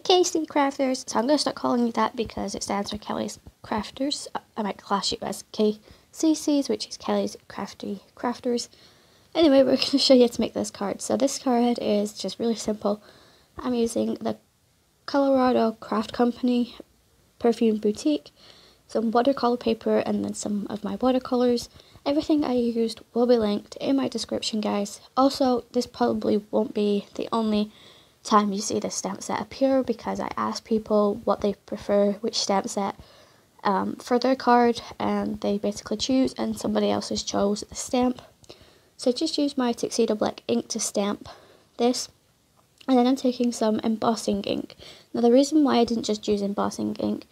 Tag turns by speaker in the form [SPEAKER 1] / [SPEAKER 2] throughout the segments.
[SPEAKER 1] KC Crafters. So I'm going to start calling you that because it stands for Kelly's Crafters. I might class you as KCCs, which is Kelly's Crafty Crafters. Anyway, we're going to show you how to make this card. So this card is just really simple. I'm using the Colorado Craft Company Perfume Bouquet, some watercolor paper, and then some of my watercolors. Everything I used will be linked in my description, guys. Also, this probably won't be the only time you see this stamp set appear because I asked people what they prefer, which stamp set um, for their card, and they basically choose, and somebody else has chose the stamp. So just use my Tuxedo Black ink to stamp this. And then I'm taking some embossing ink. Now the reason why I didn't just use embossing ink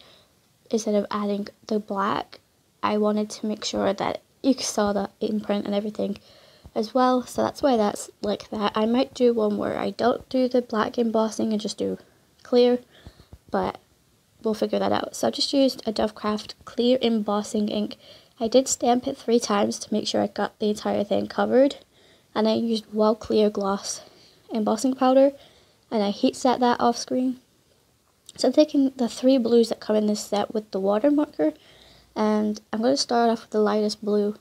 [SPEAKER 1] instead of adding the black, I wanted to make sure that you saw the imprint and everything as well. So that's why that's like that. I might do one where I don't do the black embossing and just do clear, but we'll figure that out. So I've just used a Dovecraft clear embossing ink. I did stamp it three times to make sure I got the entire thing covered. And I used WOW Clear Gloss embossing powder and I heat set that off screen. So I'm taking the three blues that come in this set with the water marker and I'm going to start off with the lightest blue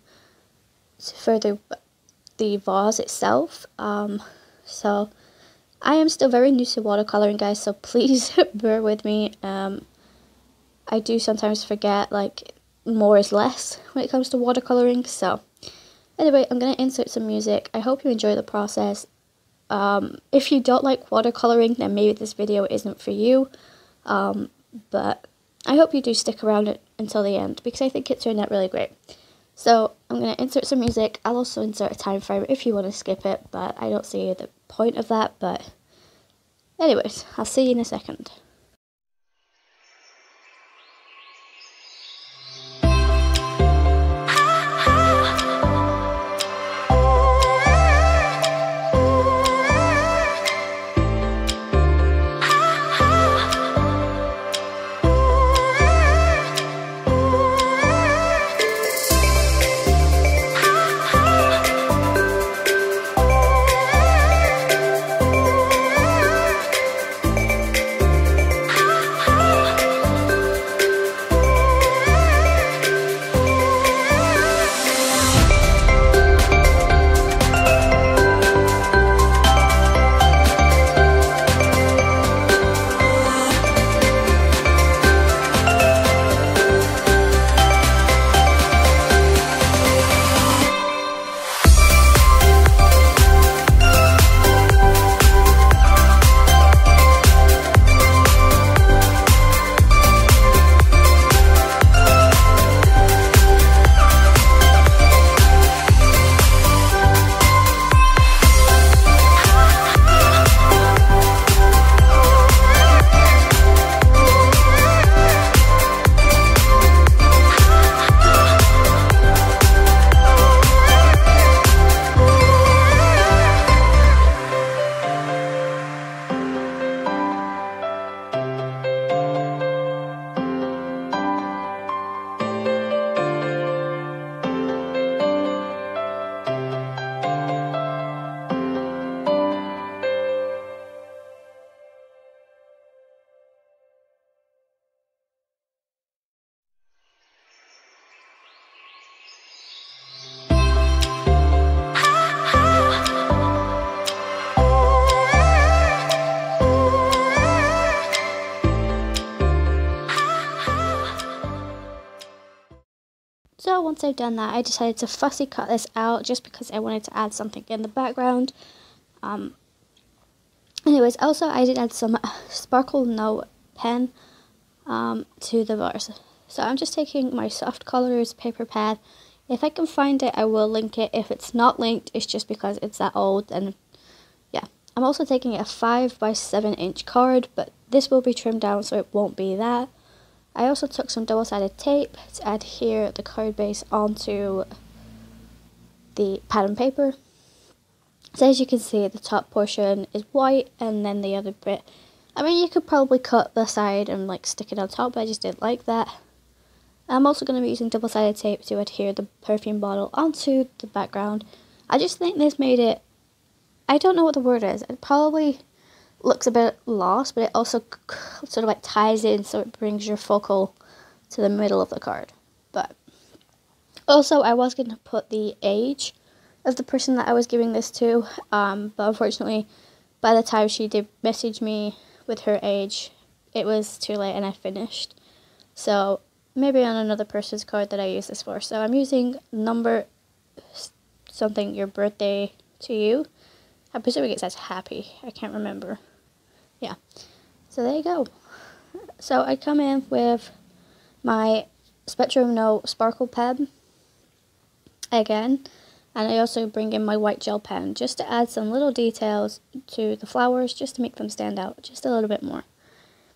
[SPEAKER 1] for the, vase itself. Um, so I am still very new to watercoloring guys so please bear with me. Um, I do sometimes forget like more is less when it comes to watercoloring so anyway I'm going to insert some music. I hope you enjoy the process um, if you don't like watercoloring, then maybe this video isn't for you. Um, but I hope you do stick around until the end because I think it turned out really great. So I'm going to insert some music. I'll also insert a time frame if you want to skip it, but I don't see the point of that. But anyways, I'll see you in a second. Once I've done that, I decided to fussy cut this out just because I wanted to add something in the background. Um, anyways, also I did add some sparkle note pen um, to the bars. So I'm just taking my soft colors paper pad. If I can find it, I will link it. If it's not linked, it's just because it's that old. And yeah, I'm also taking a 5 by 7 inch card, but this will be trimmed down so it won't be that. I also took some double-sided tape to adhere the card base onto the pattern paper. So as you can see, the top portion is white and then the other bit, I mean you could probably cut the side and like stick it on top, but I just didn't like that. I'm also going to be using double-sided tape to adhere the perfume bottle onto the background. I just think this made it, I don't know what the word is, it probably looks a bit lost, but it also sort of like ties in so it brings your focal to the middle of the card. But also, I was going to put the age of the person that I was giving this to, um, but unfortunately, by the time she did message me with her age, it was too late and I finished. So maybe on another person's card that I use this for. So I'm using number something your birthday to you. I'm presuming it says happy. I can't remember. Yeah. So there you go. So I come in with my Spectrum Noir Sparkle Pen again. And I also bring in my white gel pen just to add some little details to the flowers, just to make them stand out just a little bit more.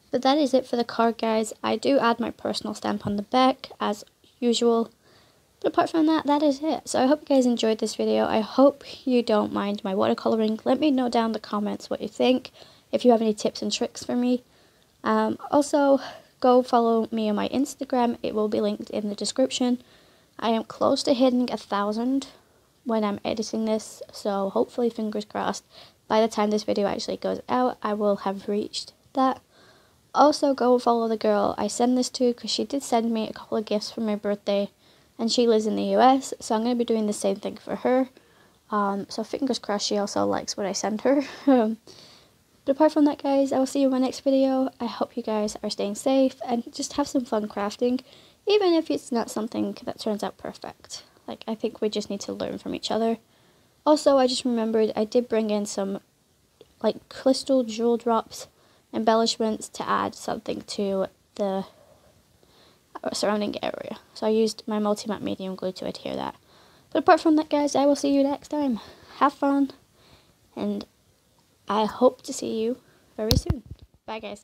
[SPEAKER 1] But that is it for the card, guys. I do add my personal stamp on the back, as usual. But apart from that, that is it. So I hope you guys enjoyed this video. I hope you don't mind my watercoloring. Let me know down in the comments what you think, if you have any tips and tricks for me. Um, also, go follow me on my Instagram. It will be linked in the description. I am close to hitting a thousand when I'm editing this, so hopefully, fingers crossed, by the time this video actually goes out, I will have reached that. Also, go follow the girl I send this to because she did send me a couple of gifts for my birthday and she lives in the US, so I'm going to be doing the same thing for her. Um, so fingers crossed she also likes what I send her. But apart from that, guys, I will see you in my next video. I hope you guys are staying safe and just have some fun crafting, even if it's not something that turns out perfect. Like, I think we just need to learn from each other. Also, I just remembered I did bring in some, like, crystal jewel drops embellishments to add something to the uh, surrounding area. So I used my multi-matte medium glue to adhere that. But apart from that, guys, I will see you next time. Have fun, and I hope to see you very soon. Bye, guys.